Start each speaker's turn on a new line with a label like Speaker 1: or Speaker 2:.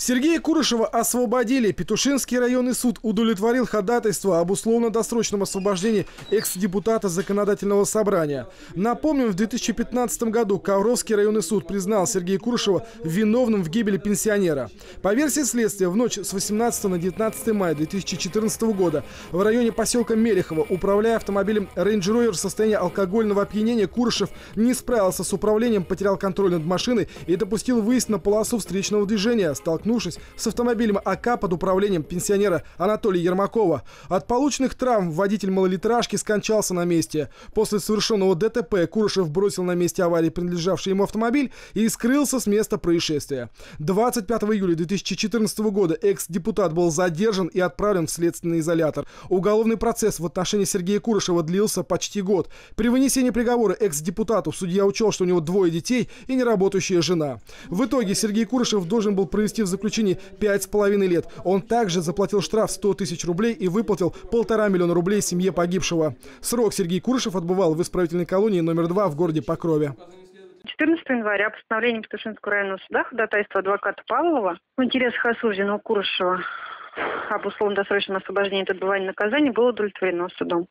Speaker 1: Сергея Курышева освободили. Петушинский районный суд удовлетворил ходатайство об условно-досрочном освобождении экс-депутата законодательного собрания. Напомним, в 2015 году Ковровский районный суд признал Сергея Курышева виновным в гибели пенсионера. По версии следствия, в ночь с 18 на 19 мая 2014 года в районе поселка Мелехово, управляя автомобилем Range Rover в состоянии алкогольного опьянения, Курышев не справился с управлением, потерял контроль над машиной и допустил выезд на полосу встречного движения, столкнувшись столкнувшись с автомобилем АК под управлением пенсионера Анатолия Ермакова. От полученных травм водитель малолитражки скончался на месте. После совершенного ДТП Курышев бросил на месте аварии принадлежавший ему автомобиль и скрылся с места происшествия. 25 июля 2014 года экс-депутат был задержан и отправлен в следственный изолятор. Уголовный процесс в отношении Сергея Курышева длился почти год. При вынесении приговора экс-депутату судья учел, что у него двое детей и неработающая жена. В итоге Сергей Курышев должен был провести в заключении 5,5 лет. Он также заплатил штраф 100 тысяч рублей и выплатил полтора миллиона рублей семье погибшего. Срок Сергей Курышев отбывал в исправительной колонии номер 2 в городе Покрове.
Speaker 2: 14 января постановлением Петушинского районного суда ходатайство адвоката Павлова в интересах осужденного Курышева об условно-досрочном освобождении от отбывания наказания было удовлетворено судом.